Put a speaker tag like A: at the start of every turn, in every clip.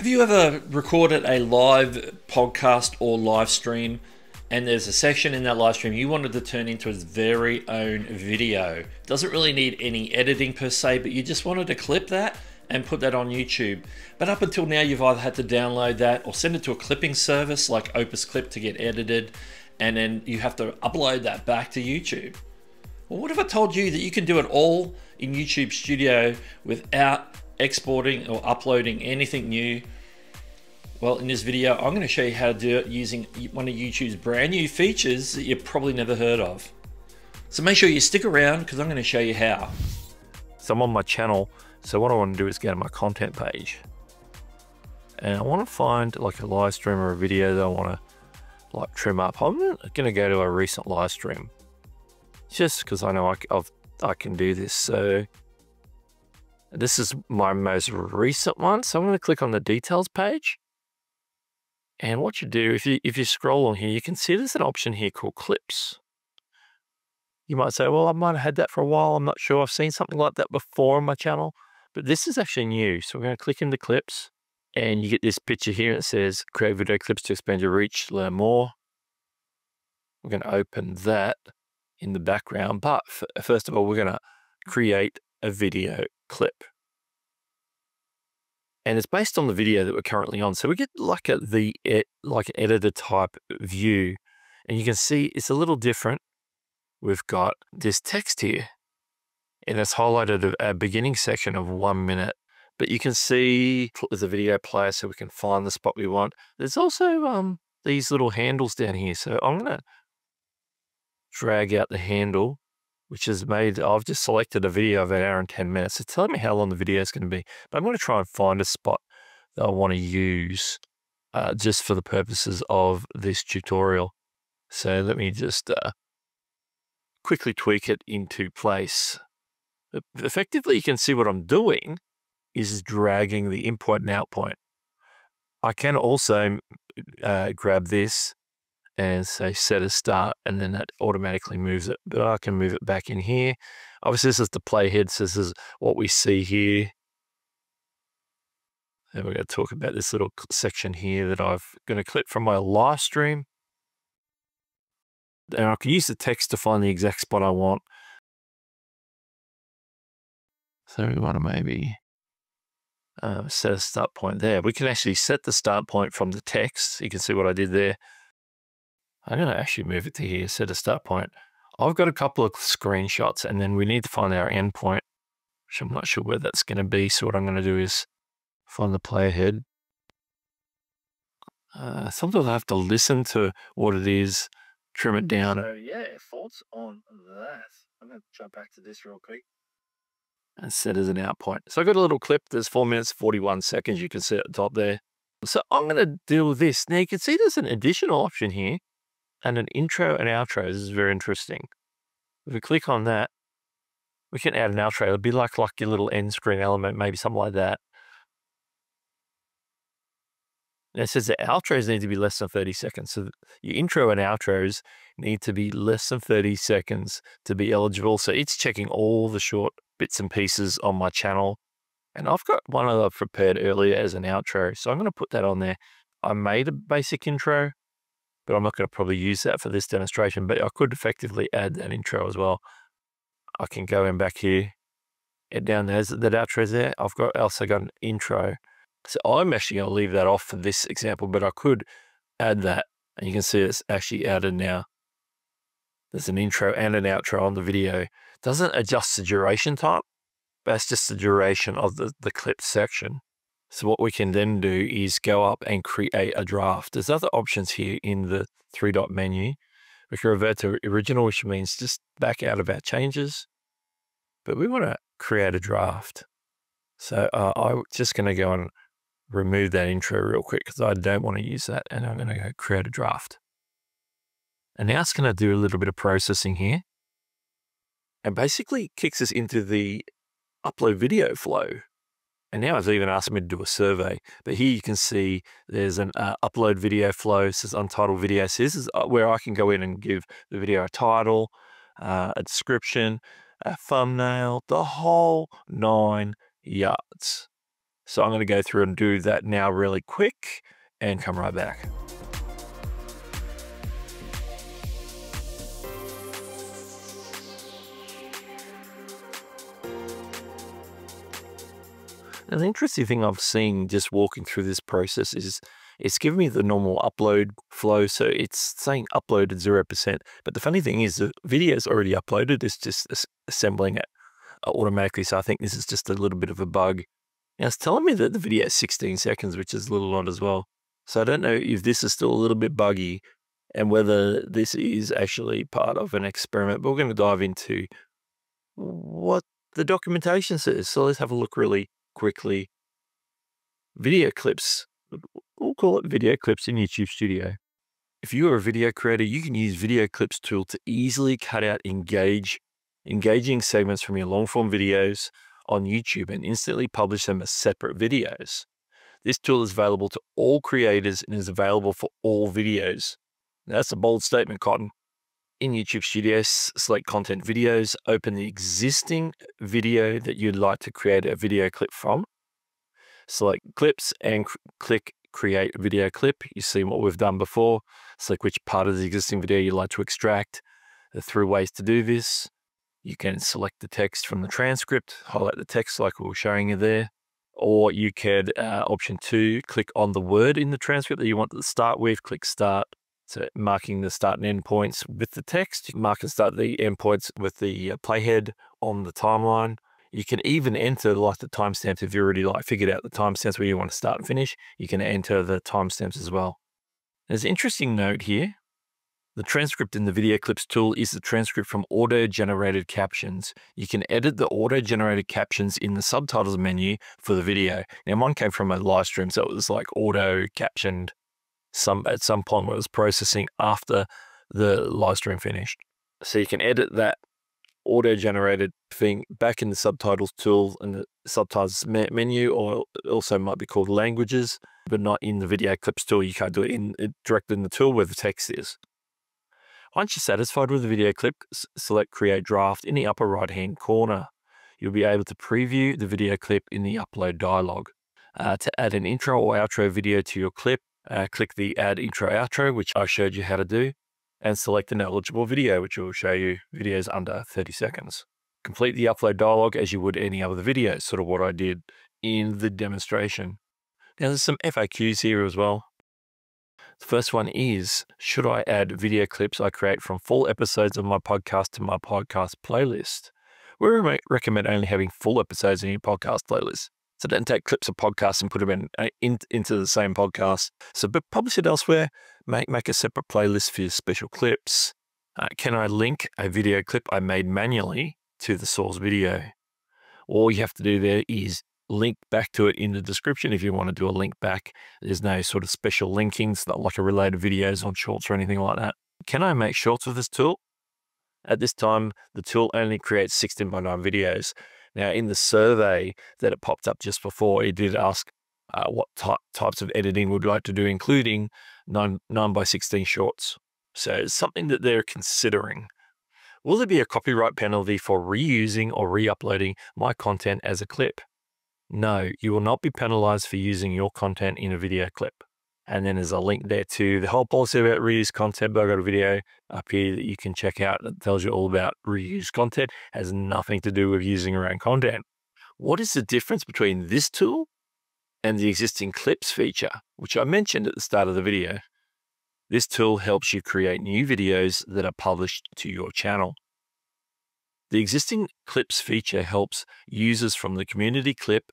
A: Have you ever recorded a live podcast or live stream and there's a section in that live stream you wanted to turn into its very own video? Doesn't really need any editing per se, but you just wanted to clip that and put that on YouTube. But up until now, you've either had to download that or send it to a clipping service like Opus Clip to get edited, and then you have to upload that back to YouTube. Well, what if I told you that you can do it all in YouTube Studio without exporting or uploading anything new? Well, in this video, I'm going to show you how to do it using one of YouTube's brand new features that you've probably never heard of. So make sure you stick around because I'm going to show you how. So I'm on my channel. So what I want to do is go to my content page. And I want to find like a live stream or a video that I want to like trim up. I'm going to go to a recent live stream just because I know I, I've, I can do this. So this is my most recent one. So I'm going to click on the details page. And what you do, if you if you scroll on here, you can see there's an option here called clips. You might say, well, I might have had that for a while. I'm not sure. I've seen something like that before on my channel, but this is actually new. So we're going to click into clips and you get this picture here. It says create video clips to expand your reach, learn more. We're going to open that in the background. But first of all, we're going to create a video clip. And it's based on the video that we're currently on. So we get like a, the like editor type view. And you can see it's a little different. We've got this text here. And it's highlighted a, beginning section of one minute. But you can see there's a video player so we can find the spot we want. There's also um, these little handles down here. So I'm going to drag out the handle, which is made, I've just selected a video of an hour and 10 minutes. It's telling me how long the video is going to be, but I'm going to try and find a spot that I want to use uh, just for the purposes of this tutorial. So let me just uh, quickly tweak it into place. Effectively, you can see what I'm doing is dragging the input and output. I can also uh, grab this and say set a start and then that automatically moves it. But I can move it back in here. Obviously this is the playhead, so this is what we see here. And we're going to talk about this little section here that I've going to clip from my live stream. And I can use the text to find the exact spot I want. So we want to maybe uh, set a start point there. We can actually set the start point from the text. You can see what I did there. I'm going to actually move it to here, set a start point. I've got a couple of screenshots and then we need to find our endpoint, which I'm not sure where that's going to be. So what I'm going to do is find the player head. Uh, sometimes I have to listen to what it is, trim it down.
B: So yeah, thoughts on that? I'm going to jump back to this real quick.
A: And set as an out point. So I got a little clip. There's four minutes, 41 seconds. You can see at the top there. So I'm going to deal with this. Now you can see there's an additional option here and an intro and outro. This is very interesting. If we click on that, we can add an outro. It'll be like, like your little end screen element, maybe something like that. And it says the outros need to be less than 30 seconds. So your intro and outros need to be less than 30 seconds to be eligible. So it's checking all the short bits and pieces on my channel. And I've got one that I've prepared earlier as an outro. So I'm going to put that on there. I made a basic intro but I'm not going to probably use that for this demonstration, but I could effectively add an intro as well. I can go in back here, and down there's that outro there. I've got also got an intro. So I'm actually going to leave that off for this example, but I could add that. And you can see it's actually added now. There's an intro and an outro on the video. Doesn't adjust the duration type, but it's just the duration of the, the clip section. So what we can then do is go up and create a draft. There's other options here in the three dot menu. We can revert to original, which means just back out of our changes. But we want to create a draft. So uh, I'm just going to go and remove that intro real quick because I don't want to use that. And I'm going to go create a draft. And now it's going to do a little bit of processing here. And basically kicks us into the upload video flow. And now I've even asked me to do a survey. But here you can see there's an uh, upload video flow. Is untitled video. So this is uh, where I can go in and give the video a title, uh, a description, a thumbnail, the whole nine yards.
C: So I'm going to go through and do that now really quick and come right back. An interesting thing I've seen just walking through this process is it's giving me the normal upload flow. So it's saying uploaded 0%. But the funny thing is the video is already uploaded. It's just assembling it uh, automatically. So I think this is just a little bit of a bug. Now it's telling me that the video is 16 seconds, which is a little odd as well. So I don't know if this is still a little bit buggy and whether this is actually part of an experiment. But we're going to dive into what the documentation says. So let's have a look really quickly. Video clips. We'll call it video clips in YouTube Studio. If you are a video creator, you can use Video Clips tool to easily cut out engage, engaging segments from your long form videos on YouTube and instantly publish them as separate videos. This tool is available to all creators and is available for all videos. That's a bold statement, Cotton. In YouTube Studio, select Content Videos, open the existing video that you'd like to create a video clip from. Select Clips and click Create Video Clip. You see what we've done before. Select which part of the existing video you'd like to extract. There are three ways to do this. You can select the text from the transcript, highlight the text like we were showing you there. Or you could, uh, option two, click on the word in the transcript that you want to start with, click Start so marking the start and end points with the text, mark and start the end points with the uh, playhead on the timeline. You can even enter like the timestamps if you already like figured out the timestamps where you want to start and finish. You can enter the timestamps as well. There's an interesting note here. The transcript in the video clips tool is the transcript from auto-generated captions. You can edit the auto-generated captions in the subtitles menu for the video. Now mine came from a live stream, so it was like auto-captioned some at some point where it was processing after the live stream finished. So you can edit that auto-generated thing back in the subtitles tool and the subtitles me menu, or also might be called languages, but not in the video clips tool. You can't do it in it directly in the tool where the text is. Once you're satisfied with the video clip, select Create Draft in the upper right-hand corner. You'll be able to preview the video clip in the upload dialog. Uh, to add an intro or outro video to your clip, uh, click the add intro outro, which I showed you how to do, and select an eligible video, which will show you videos under 30 seconds. Complete the upload dialog as you would any other video, sort of what I did in the demonstration. Now there's some FAQs here as well. The first one is, should I add video clips I create from full episodes of my podcast to my podcast playlist? We recommend only having full episodes in your podcast playlist. So don't take clips of podcasts and put them in, uh, in, into the same podcast. So but publish it elsewhere. Make make a separate playlist for your special clips. Uh, can I link a video clip I made manually to the source video? All you have to do there is link back to it in the description if you want to do a link back. There's no sort of special linkings, like a related videos on shorts or anything like that. Can I make shorts with this tool? At this time, the tool only creates 16 by 9 videos. Now, in the survey that it popped up just before, it did ask uh, what ty types of editing would like to do, including 9, 9 by 16 shorts. So it's something that they're considering. Will there be a copyright penalty for reusing or re-uploading my content as a clip? No, you will not be penalized for using your content in a video clip. And then there's a link there to the whole policy about reuse content. But I've got a video up here that you can check out that tells you all about reuse content. It has nothing to do with using your own content. What is the difference between this tool and the existing clips feature, which I mentioned at the start of the video? This tool helps you create new videos that are published to your channel. The existing clips feature helps users from the community clip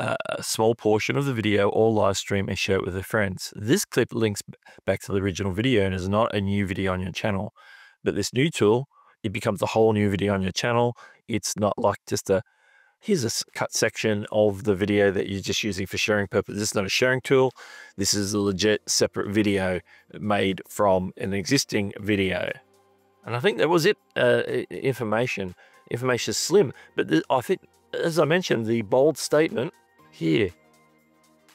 C: a small portion of the video or live stream and share it with their friends. This clip links back to the original video and is not a new video on your channel. But this new tool, it becomes a whole new video on your channel. It's not like just a, here's a cut section of the video that you're just using for sharing purposes. This is not a sharing tool. This is a legit separate video made from an existing video. And I think that was it. Uh, information, information is slim, but I think, as I mentioned, the bold statement here.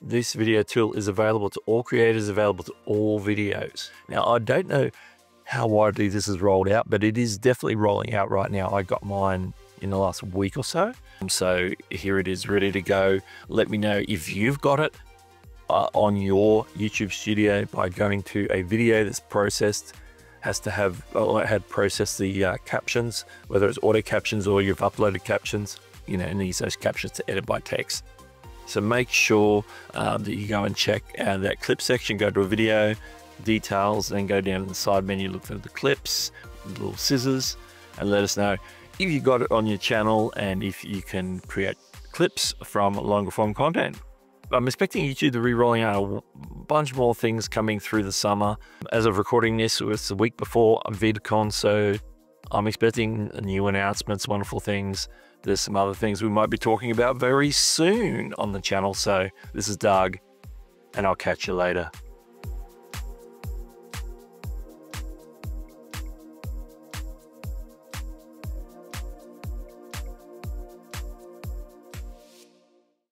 C: This video tool is available to all creators, available to all videos. Now, I don't know how widely this is rolled out, but it is definitely rolling out right now. I got mine in the last week or so. So here it is, ready to go. Let me know if you've got it uh, on your YouTube studio by going to a video that's processed has to have or had processed the uh, captions, whether it's auto captions or you've uploaded captions, you know, and use those captions to edit by text. So make sure um, that you go and check uh, that clip section, go to a video, details, then go down to the side menu, look for the clips, little scissors, and let us know if you got it on your channel and if you can create clips from longer form content. I'm expecting YouTube to be rolling out a bunch more things coming through the summer. As of recording this, it was the week before VidCon, so I'm expecting new announcements, wonderful things. There's some other things we might be talking about very soon on the channel. So this is Doug, and I'll catch you later.